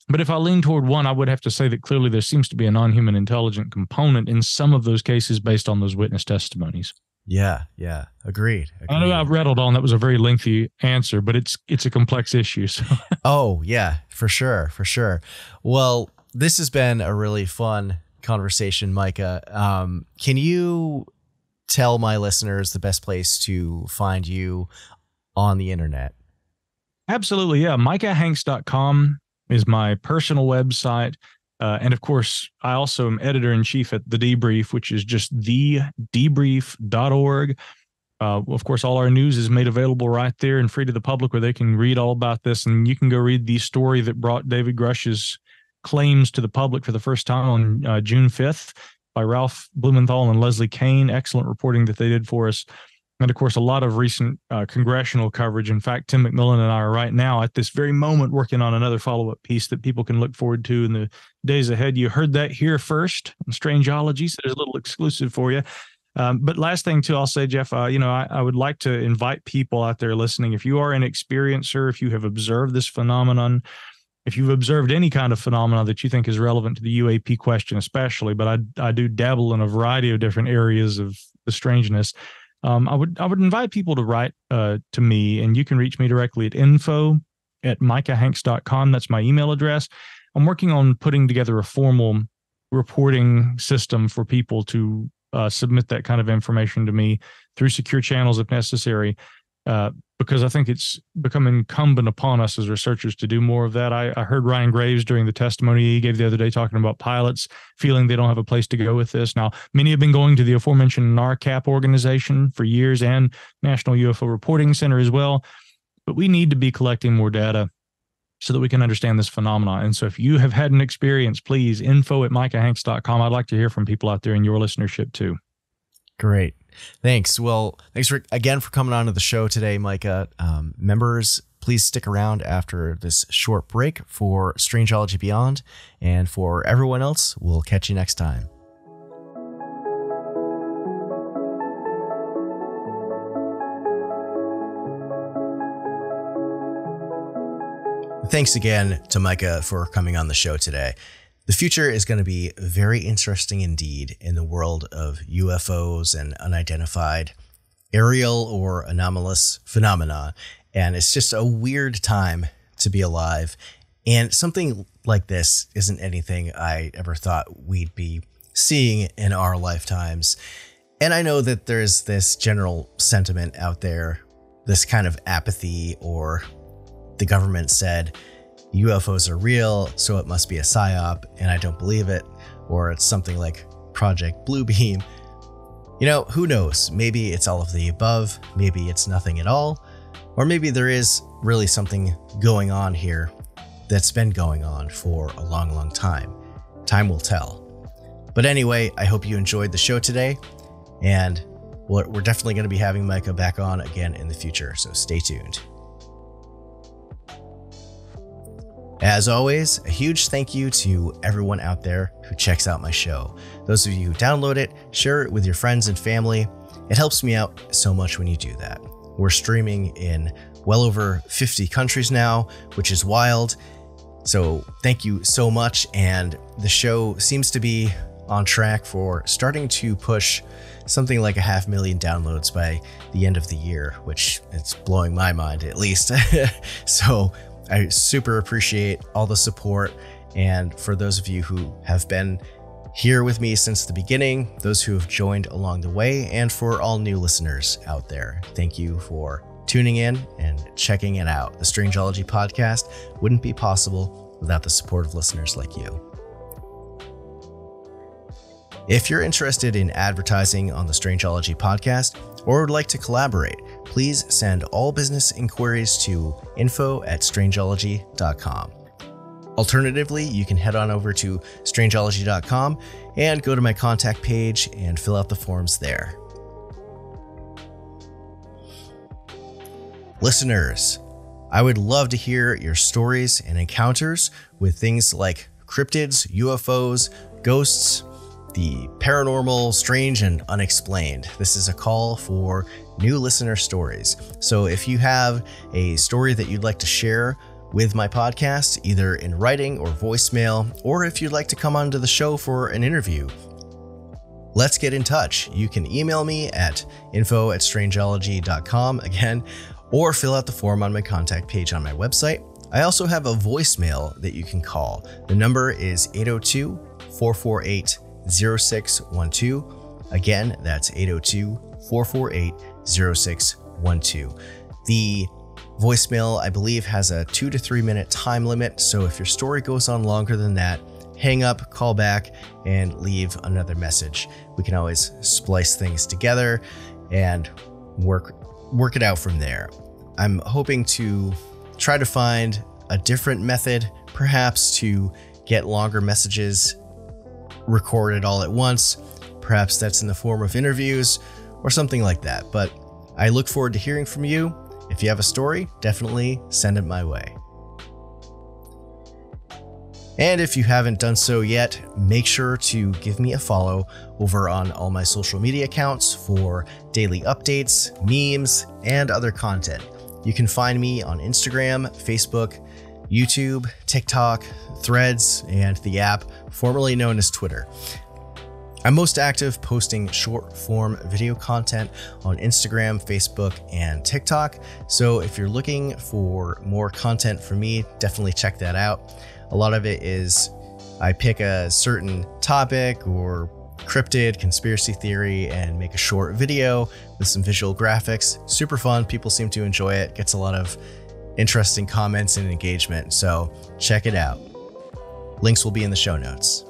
but if I lean toward one, I would have to say that clearly there seems to be a non human intelligent component in some of those cases based on those witness testimonies. Yeah, yeah, agreed. agreed. I know I've rattled on. That was a very lengthy answer, but it's it's a complex issue. So. oh yeah, for sure, for sure. Well, this has been a really fun conversation, Micah. Um, can you tell my listeners the best place to find you on the internet? Absolutely, yeah. MicahHanks.com is my personal website. Uh, and of course, I also am editor in chief at The Debrief, which is just thedebrief.org. Uh, of course, all our news is made available right there and free to the public where they can read all about this. And you can go read the story that brought David Grusch's claims to the public for the first time on uh, June 5th by Ralph Blumenthal and Leslie Kean. Excellent reporting that they did for us and of course, a lot of recent uh, congressional coverage. In fact, Tim McMillan and I are right now at this very moment working on another follow up piece that people can look forward to in the days ahead. You heard that here first on Strangeology, so there's a little exclusive for you. Um, but last thing too, I'll say, Jeff, uh, you know, I, I, would like to invite people out there listening. If you are an experiencer, if you have observed this phenomenon, if you've observed any kind of phenomena that you think is relevant to the UAP question, especially, but I I do dabble in a variety of different areas of the strangeness um, I would I would invite people to write uh, to me, and you can reach me directly at info at micahhanks.com. That's my email address. I'm working on putting together a formal reporting system for people to uh, submit that kind of information to me through secure channels if necessary. Uh, because I think it's become incumbent upon us as researchers to do more of that. I, I, heard Ryan Graves during the testimony he gave the other day talking about pilots feeling they don't have a place to go with this. Now, many have been going to the aforementioned NARCAP organization for years and National UFO Reporting Center as well. But we need to be collecting more data so that we can understand this phenomenon. And so if you have had an experience, please info at micahhanks.com. I'd like to hear from people out there in your listenership too. Great. Thanks. Well, thanks for again for coming on to the show today, Micah. Um, members, please stick around after this short break for Strangeology Beyond. And for everyone else, we'll catch you next time. Thanks again to Micah for coming on the show today. The future is going to be very interesting indeed in the world of UFOs and unidentified aerial or anomalous phenomena. And it's just a weird time to be alive. And something like this isn't anything I ever thought we'd be seeing in our lifetimes. And I know that there's this general sentiment out there, this kind of apathy, or the government said, UFOs are real, so it must be a psyop, and I don't believe it, or it's something like Project Bluebeam. You know, who knows? Maybe it's all of the above, maybe it's nothing at all, or maybe there is really something going on here that's been going on for a long, long time. Time will tell. But anyway, I hope you enjoyed the show today, and we're definitely going to be having Micah back on again in the future, so stay tuned. As always, a huge thank you to everyone out there who checks out my show. Those of you who download it, share it with your friends and family. It helps me out so much when you do that. We're streaming in well over 50 countries now, which is wild. So, thank you so much. And the show seems to be on track for starting to push something like a half million downloads by the end of the year, which it's blowing my mind at least. so, I super appreciate all the support. And for those of you who have been here with me since the beginning, those who have joined along the way, and for all new listeners out there, thank you for tuning in and checking it out. The Strangeology podcast wouldn't be possible without the support of listeners like you. If you're interested in advertising on the Strangeology podcast or would like to collaborate, please send all business inquiries to info at strangeology.com. Alternatively, you can head on over to strangeology.com and go to my contact page and fill out the forms there. Listeners, I would love to hear your stories and encounters with things like cryptids, UFOs, ghosts, the paranormal, strange, and unexplained. This is a call for new listener stories. So if you have a story that you'd like to share with my podcast, either in writing or voicemail, or if you'd like to come onto the show for an interview, let's get in touch. You can email me at info at strangeology.com again, or fill out the form on my contact page on my website. I also have a voicemail that you can call. The number is 802 448 0612. Again, that's 802 448 0612. The voicemail, I believe, has a two to three minute time limit. So if your story goes on longer than that, hang up, call back, and leave another message. We can always splice things together and work work it out from there. I'm hoping to try to find a different method, perhaps to get longer messages recorded all at once. Perhaps that's in the form of interviews or something like that. But I look forward to hearing from you. If you have a story, definitely send it my way. And if you haven't done so yet, make sure to give me a follow over on all my social media accounts for daily updates, memes, and other content. You can find me on Instagram, Facebook, YouTube, TikTok, Threads, and the app formerly known as Twitter. I'm most active posting short form video content on Instagram, Facebook, and TikTok. So if you're looking for more content from me, definitely check that out. A lot of it is I pick a certain topic or cryptid, conspiracy theory, and make a short video with some visual graphics. Super fun. People seem to enjoy it. Gets a lot of interesting comments and engagement. So check it out. Links will be in the show notes.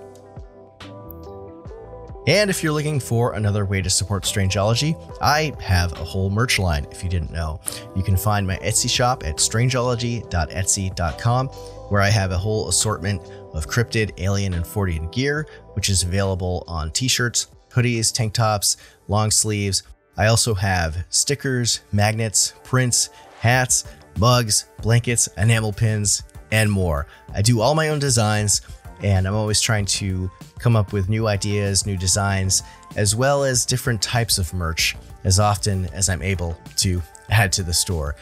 And if you're looking for another way to support Strangeology, I have a whole merch line if you didn't know. You can find my Etsy shop at strangeology.etsy.com, where I have a whole assortment of cryptid, alien, and Fortean gear, which is available on t shirts, hoodies, tank tops, long sleeves. I also have stickers, magnets, prints, hats, mugs, blankets, enamel pins, and more. I do all my own designs, and I'm always trying to come up with new ideas, new designs, as well as different types of merch as often as I'm able to add to the store.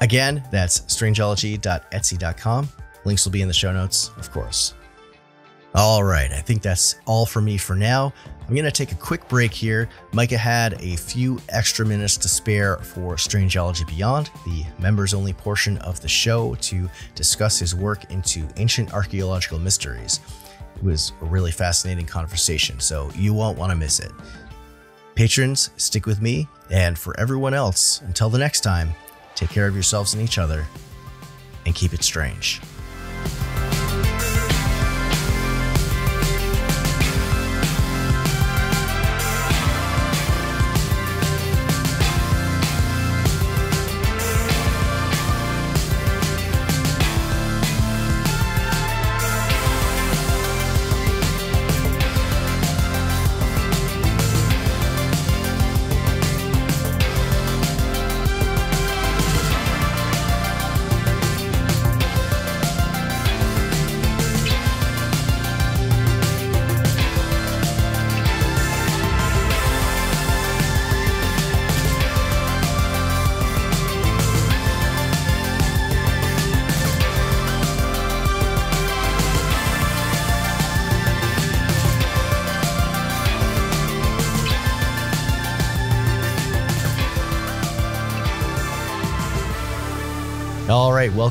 Again, that's strangeology.etsy.com. Links will be in the show notes, of course. All right, I think that's all for me for now. I'm going to take a quick break here. Micah had a few extra minutes to spare for Strangeology Beyond, the members only portion of the show, to discuss his work into ancient archaeological mysteries. It was a really fascinating conversation, so you won't want to miss it. Patrons, stick with me, and for everyone else, until the next time, take care of yourselves and each other, and keep it strange.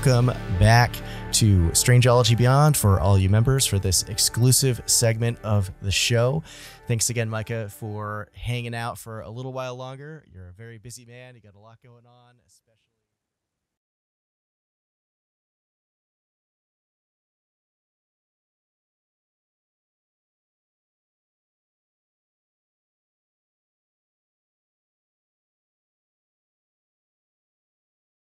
Welcome back to Strangeology Beyond for all you members for this exclusive segment of the show. Thanks again, Micah, for hanging out for a little while longer. You're a very busy man. You got a lot going on.